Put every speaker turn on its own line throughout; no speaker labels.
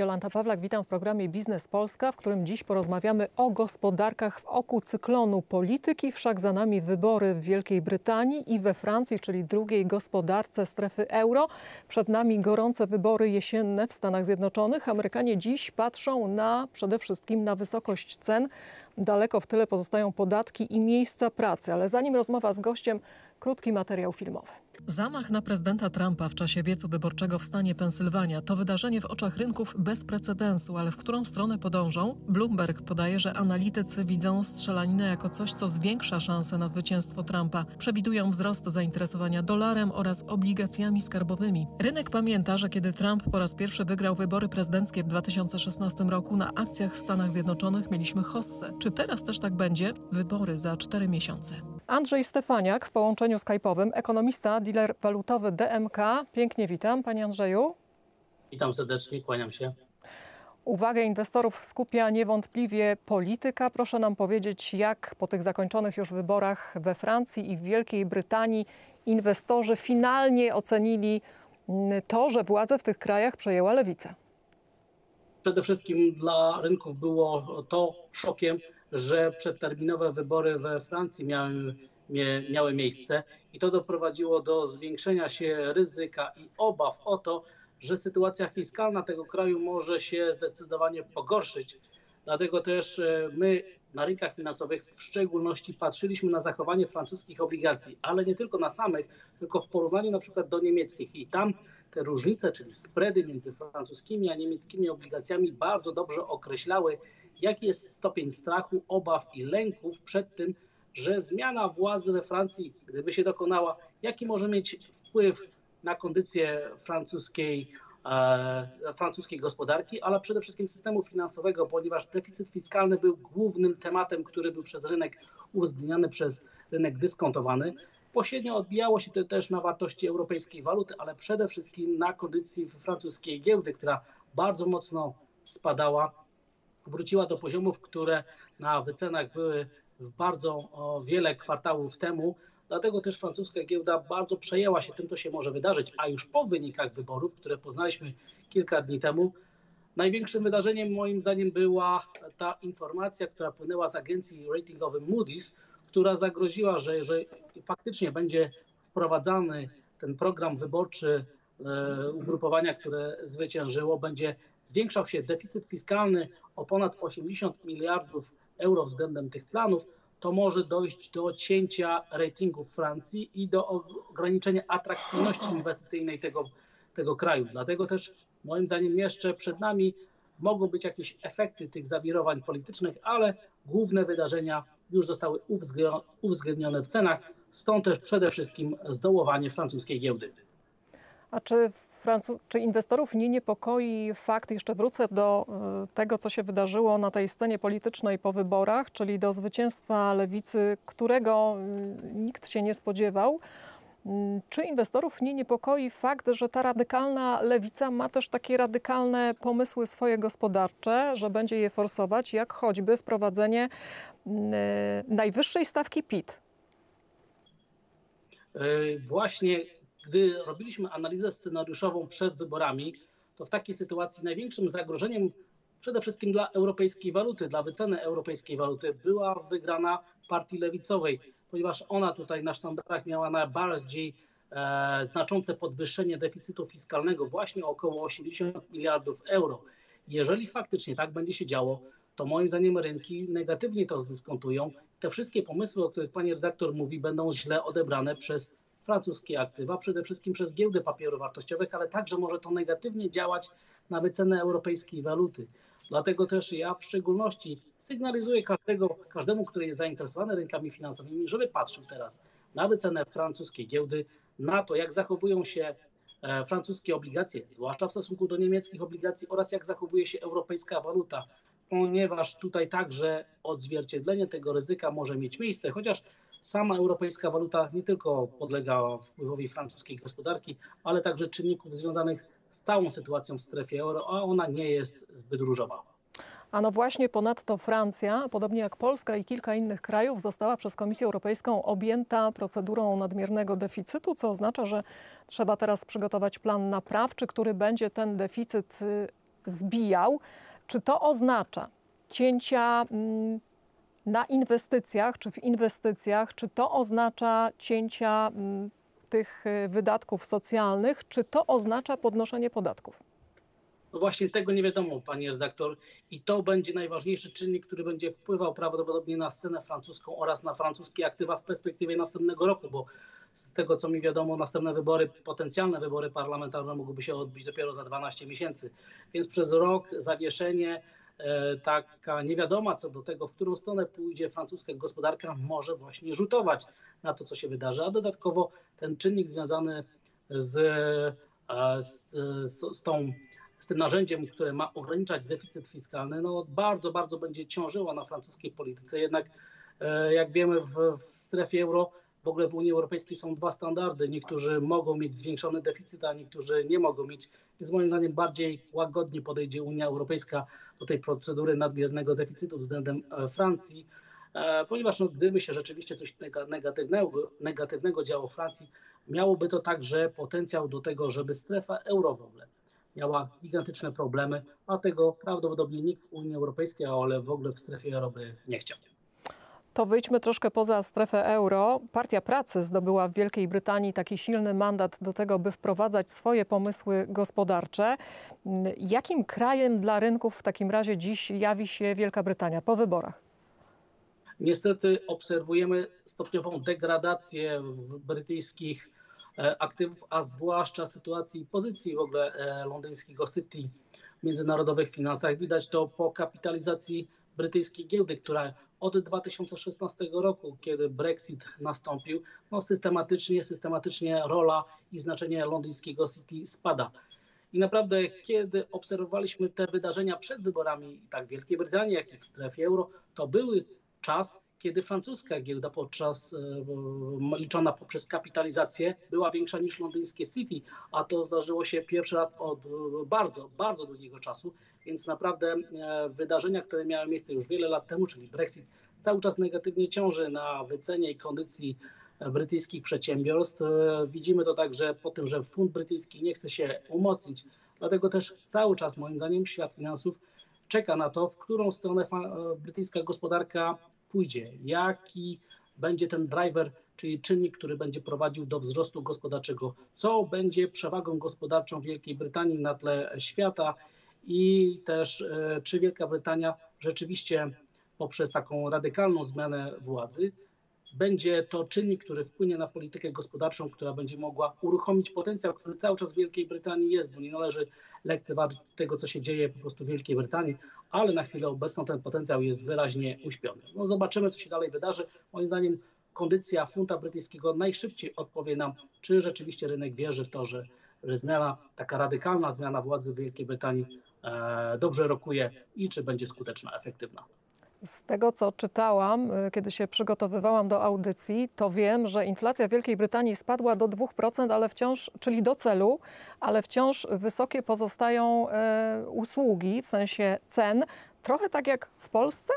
Jolanta Pawlak, witam w programie Biznes Polska, w którym dziś porozmawiamy o gospodarkach w oku cyklonu polityki. Wszak za nami wybory w Wielkiej Brytanii i we Francji, czyli drugiej gospodarce strefy euro. Przed nami gorące wybory jesienne w Stanach Zjednoczonych. Amerykanie dziś patrzą na przede wszystkim na wysokość cen. Daleko w tyle pozostają podatki i miejsca pracy. Ale zanim rozmowa z gościem, krótki materiał filmowy. Zamach na prezydenta Trumpa w czasie wiecu wyborczego w stanie Pensylwania to wydarzenie w oczach rynków bez precedensu, ale w którą stronę podążą? Bloomberg podaje, że analitycy widzą strzelaninę jako coś, co zwiększa szanse na zwycięstwo Trumpa. Przewidują wzrost zainteresowania dolarem oraz obligacjami skarbowymi. Rynek pamięta, że kiedy Trump po raz pierwszy wygrał wybory prezydenckie w 2016 roku, na akcjach w Stanach Zjednoczonych mieliśmy hossę. Czy teraz też tak będzie? Wybory za cztery miesiące. Andrzej Stefaniak w połączeniu skype'owym, ekonomista, dealer walutowy DMK. Pięknie witam, panie Andrzeju.
Witam serdecznie, kłaniam się.
Uwagę inwestorów skupia niewątpliwie polityka. Proszę nam powiedzieć, jak po tych zakończonych już wyborach we Francji i w Wielkiej Brytanii inwestorzy finalnie ocenili mm, to, że władzę w tych krajach przejęła lewica.
Przede wszystkim dla rynków było to szokiem, że przedterminowe wybory we Francji miały, miały miejsce i to doprowadziło do zwiększenia się ryzyka i obaw o to, że sytuacja fiskalna tego kraju może się zdecydowanie pogorszyć. Dlatego też e, my na rynkach finansowych w szczególności patrzyliśmy na zachowanie francuskich obligacji, ale nie tylko na samych, tylko w porównaniu na przykład do niemieckich. I tam te różnice, czyli spready między francuskimi a niemieckimi obligacjami bardzo dobrze określały, jaki jest stopień strachu, obaw i lęków przed tym, że zmiana władzy we Francji, gdyby się dokonała, jaki może mieć wpływ na kondycję francuskiej, e, francuskiej gospodarki, ale przede wszystkim systemu finansowego, ponieważ deficyt fiskalny był głównym tematem, który był przez rynek uwzględniany przez rynek dyskontowany. Pośrednio odbijało się to też na wartości europejskiej waluty, ale przede wszystkim na kondycji francuskiej giełdy, która bardzo mocno spadała wróciła do poziomów, które na wycenach były bardzo wiele kwartałów temu. Dlatego też francuska giełda bardzo przejęła się tym, co się może wydarzyć. A już po wynikach wyborów, które poznaliśmy kilka dni temu, największym wydarzeniem moim zdaniem była ta informacja, która płynęła z agencji ratingowej Moody's, która zagroziła, że, że faktycznie będzie wprowadzany ten program wyborczy ugrupowania, które zwyciężyło, będzie zwiększał się deficyt fiskalny o ponad 80 miliardów euro względem tych planów, to może dojść do cięcia ratingów Francji i do ograniczenia atrakcyjności inwestycyjnej tego, tego kraju. Dlatego też moim zdaniem jeszcze przed nami mogą być jakieś efekty tych zawirowań politycznych, ale główne wydarzenia już zostały uwzględnione w cenach, stąd też przede wszystkim zdołowanie francuskiej giełdy.
A czy, czy inwestorów nie niepokoi fakt, jeszcze wrócę do e, tego, co się wydarzyło na tej scenie politycznej po wyborach, czyli do zwycięstwa lewicy, którego mm, nikt się nie spodziewał. Mm, czy inwestorów nie niepokoi fakt, że ta radykalna lewica ma też takie radykalne pomysły swoje gospodarcze, że będzie je forsować, jak choćby wprowadzenie e, najwyższej stawki PIT?
Właśnie gdy robiliśmy analizę scenariuszową przed wyborami, to w takiej sytuacji największym zagrożeniem przede wszystkim dla europejskiej waluty, dla wyceny europejskiej waluty była wygrana partii lewicowej, ponieważ ona tutaj na sztandarach miała najbardziej e, znaczące podwyższenie deficytu fiskalnego, właśnie około 80 miliardów euro. Jeżeli faktycznie tak będzie się działo, to moim zdaniem rynki negatywnie to zdyskontują. Te wszystkie pomysły, o których pani redaktor mówi, będą źle odebrane przez francuskie aktywa, przede wszystkim przez giełdy papierów wartościowych, ale także może to negatywnie działać na wycenę europejskiej waluty. Dlatego też ja w szczególności sygnalizuję każdego, każdemu, który jest zainteresowany rynkami finansowymi, żeby patrzył teraz na wycenę francuskiej giełdy, na to, jak zachowują się e, francuskie obligacje, zwłaszcza w stosunku do niemieckich obligacji oraz jak zachowuje się europejska waluta, ponieważ tutaj także odzwierciedlenie tego ryzyka może mieć miejsce, chociaż Sama europejska waluta nie tylko podlega wpływowi francuskiej gospodarki, ale także czynników związanych z całą sytuacją w strefie euro, a ona nie jest zbyt różowa.
A no właśnie ponadto Francja, podobnie jak Polska i kilka innych krajów, została przez Komisję Europejską objęta procedurą nadmiernego deficytu, co oznacza, że trzeba teraz przygotować plan naprawczy, który będzie ten deficyt y, zbijał. Czy to oznacza cięcia mm, na inwestycjach, czy w inwestycjach, czy to oznacza cięcia mm, tych y, wydatków socjalnych, czy to oznacza podnoszenie podatków?
No właśnie tego nie wiadomo, pani redaktor, i to będzie najważniejszy czynnik, który będzie wpływał prawdopodobnie na scenę francuską oraz na francuskie aktywa w perspektywie następnego roku, bo z tego co mi wiadomo, następne wybory, potencjalne wybory parlamentarne mogłyby się odbyć dopiero za 12 miesięcy. Więc przez rok zawieszenie, taka niewiadoma co do tego, w którą stronę pójdzie francuska gospodarka, może właśnie rzutować na to, co się wydarzy. A dodatkowo ten czynnik związany z, e, z, z, tą z tym narzędziem, które ma ograniczać deficyt fiskalny, no bardzo, bardzo będzie ciążyła na francuskiej polityce. Jednak e, jak wiemy w, w strefie euro w ogóle w Unii Europejskiej są dwa standardy. Niektórzy mogą mieć zwiększony deficyt, a niektórzy nie mogą mieć. Więc moim zdaniem bardziej łagodnie podejdzie Unia Europejska do tej procedury nadmiernego deficytu względem e, Francji, e, ponieważ no, gdyby się rzeczywiście coś negatywnego, negatywnego działo w Francji, miałoby to także potencjał do tego, żeby strefa euro w ogóle miała gigantyczne problemy, a tego prawdopodobnie nikt w Unii Europejskiej, ale w ogóle w strefie euro by nie chciał.
To wyjdźmy troszkę poza strefę euro. Partia Pracy zdobyła w Wielkiej Brytanii taki silny mandat do tego, by wprowadzać swoje pomysły gospodarcze. Jakim krajem dla rynków w takim razie dziś jawi się Wielka Brytania po wyborach?
Niestety obserwujemy stopniową degradację brytyjskich e, aktywów, a zwłaszcza sytuacji pozycji w ogóle e, londyńskiego City w międzynarodowych finansach. Widać to po kapitalizacji brytyjskiej giełdy, która od 2016 roku, kiedy Brexit nastąpił, no systematycznie, systematycznie rola i znaczenie londyńskiego City spada. I naprawdę, kiedy obserwowaliśmy te wydarzenia przed wyborami, tak w Wielkiej Brytanii, jak i w strefie euro, to były czas, kiedy francuska giełda podczas e, liczona poprzez kapitalizację była większa niż londyńskie City, a to zdarzyło się pierwszy raz od e, bardzo, bardzo długiego czasu, więc naprawdę e, wydarzenia, które miały miejsce już wiele lat temu, czyli Brexit, cały czas negatywnie ciąży na wycenie i kondycji brytyjskich przedsiębiorstw. Widzimy to także po tym, że fund brytyjski nie chce się umocnić, dlatego też cały czas moim zdaniem świat finansów czeka na to, w którą stronę brytyjska gospodarka pójdzie, jaki będzie ten driver, czyli czynnik, który będzie prowadził do wzrostu gospodarczego, co będzie przewagą gospodarczą Wielkiej Brytanii na tle świata i też e, czy Wielka Brytania rzeczywiście poprzez taką radykalną zmianę władzy będzie to czynnik, który wpłynie na politykę gospodarczą, która będzie mogła uruchomić potencjał, który cały czas w Wielkiej Brytanii jest, bo nie należy lekceważyć tego, co się dzieje po prostu w Wielkiej Brytanii, ale na chwilę obecną ten potencjał jest wyraźnie uśpiony. No zobaczymy, co się dalej wydarzy. Moim zdaniem kondycja funta brytyjskiego najszybciej odpowie nam, czy rzeczywiście rynek wierzy w to, że, zmiana, taka radykalna zmiana władzy w Wielkiej Brytanii e, dobrze rokuje i czy będzie skuteczna, efektywna.
Z tego, co czytałam, y, kiedy się przygotowywałam do audycji, to wiem, że inflacja w Wielkiej Brytanii spadła do 2%, ale wciąż, czyli do celu, ale wciąż wysokie pozostają e, usługi, w sensie cen, trochę tak jak w Polsce?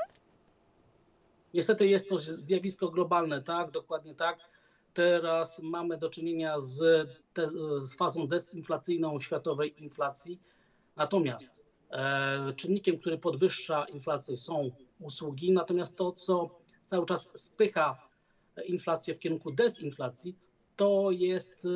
Niestety jest to zjawisko globalne, tak, dokładnie tak. Teraz mamy do czynienia z, te, z fazą dezinflacyjną światowej inflacji. Natomiast e, czynnikiem, który podwyższa inflację są usługi. Natomiast to, co cały czas spycha inflację w kierunku dezinflacji, to, jest,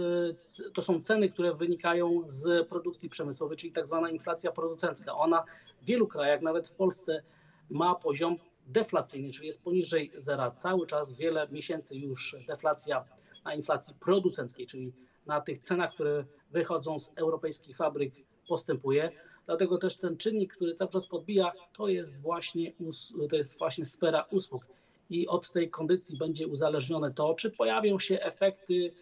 to są ceny, które wynikają z produkcji przemysłowej, czyli tak zwana inflacja producencka. Ona w wielu krajach, nawet w Polsce, ma poziom deflacyjny, czyli jest poniżej zera. Cały czas wiele miesięcy już deflacja na inflacji producenckiej, czyli na tych cenach, które wychodzą z europejskich fabryk postępuje. Dlatego też ten czynnik, który cały czas podbija, to jest właśnie, to jest właśnie sfera usług. I od tej kondycji będzie uzależnione to, czy pojawią się efekty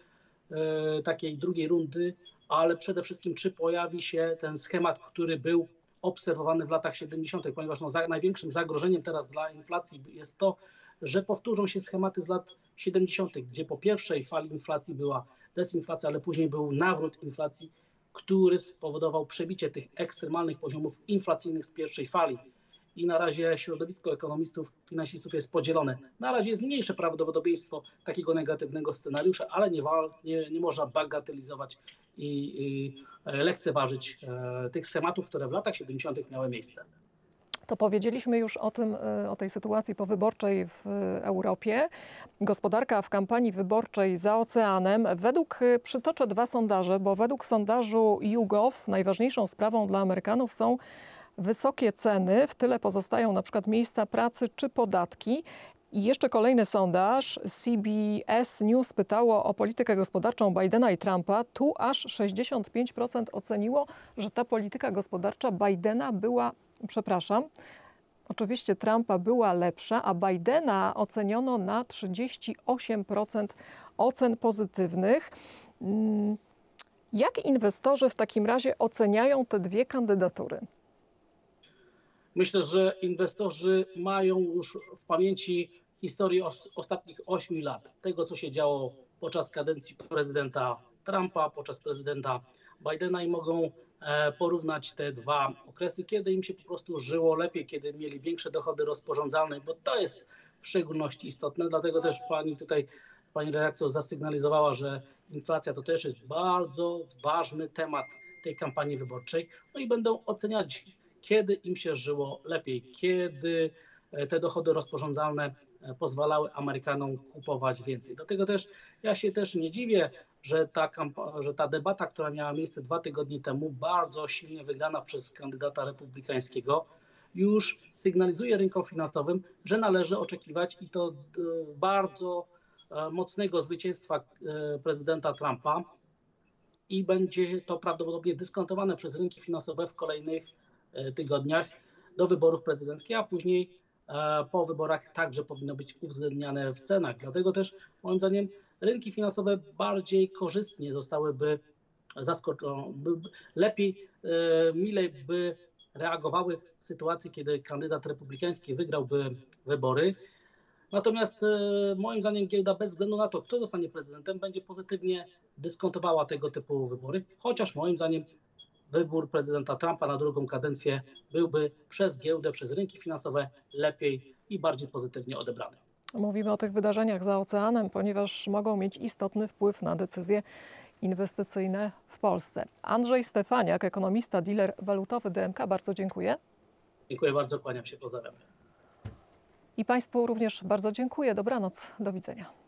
e, takiej drugiej rundy, ale przede wszystkim, czy pojawi się ten schemat, który był obserwowany w latach 70., ponieważ no, za, największym zagrożeniem teraz dla inflacji jest to, że powtórzą się schematy z lat 70., gdzie po pierwszej fali inflacji była desinflacja, ale później był nawrót inflacji który spowodował przebicie tych ekstremalnych poziomów inflacyjnych z pierwszej fali. I na razie środowisko ekonomistów, finansistów jest podzielone. Na razie jest mniejsze prawdopodobieństwo takiego negatywnego scenariusza, ale nie, nie, nie można bagatelizować i, i lekceważyć e, tych schematów, które w latach 70. miały miejsce.
To powiedzieliśmy już o, tym, y, o tej sytuacji powyborczej w Europie. Gospodarka w kampanii wyborczej za oceanem. Według, y, przytoczę dwa sondaże, bo według sondażu YouGov najważniejszą sprawą dla Amerykanów są wysokie ceny, w tyle pozostają na przykład miejsca pracy czy podatki. I jeszcze kolejny sondaż. CBS News pytało o politykę gospodarczą Bidena i Trumpa. Tu aż 65% oceniło, że ta polityka gospodarcza Bidena była, przepraszam, oczywiście Trumpa była lepsza, a Bidena oceniono na 38% ocen pozytywnych. Mm, jak inwestorzy w takim razie oceniają te dwie kandydatury?
Myślę, że inwestorzy mają już w pamięci historię os ostatnich 8 lat, tego co się działo podczas kadencji prezydenta Trumpa, podczas prezydenta Bidena i mogą e, porównać te dwa okresy, kiedy im się po prostu żyło lepiej, kiedy mieli większe dochody rozporządzalne, bo to jest w szczególności istotne. Dlatego też pani tutaj, pani redaktor zasygnalizowała, że inflacja to też jest bardzo ważny temat tej kampanii wyborczej. No i będą oceniać kiedy im się żyło lepiej, kiedy e, te dochody rozporządzalne e, pozwalały Amerykanom kupować więcej. Dlatego też ja się też nie dziwię, że ta, że ta debata, która miała miejsce dwa tygodnie temu, bardzo silnie wygrana przez kandydata republikańskiego, już sygnalizuje rynkom finansowym, że należy oczekiwać i to bardzo e, mocnego zwycięstwa prezydenta Trumpa i będzie to prawdopodobnie dyskontowane przez rynki finansowe w kolejnych tygodniach do wyborów prezydenckich, a później e, po wyborach także powinno być uwzględniane w cenach. Dlatego też moim zdaniem rynki finansowe bardziej korzystnie zostałyby zaskoczone, lepiej, e, milej by reagowały w sytuacji, kiedy kandydat republikański wygrałby wybory. Natomiast moim zdaniem giełda bez względu na to, kto zostanie prezydentem, będzie pozytywnie dyskontowała tego typu wybory, chociaż moim zdaniem wybór prezydenta Trumpa na drugą kadencję byłby przez giełdę, przez rynki finansowe lepiej i bardziej pozytywnie odebrany.
Mówimy o tych wydarzeniach za oceanem, ponieważ mogą mieć istotny wpływ na decyzje inwestycyjne w Polsce. Andrzej Stefaniak, ekonomista, dealer walutowy DMK, bardzo dziękuję.
Dziękuję bardzo, kłaniam się, pozdrawiam.
I Państwu również bardzo dziękuję. Dobranoc, do widzenia.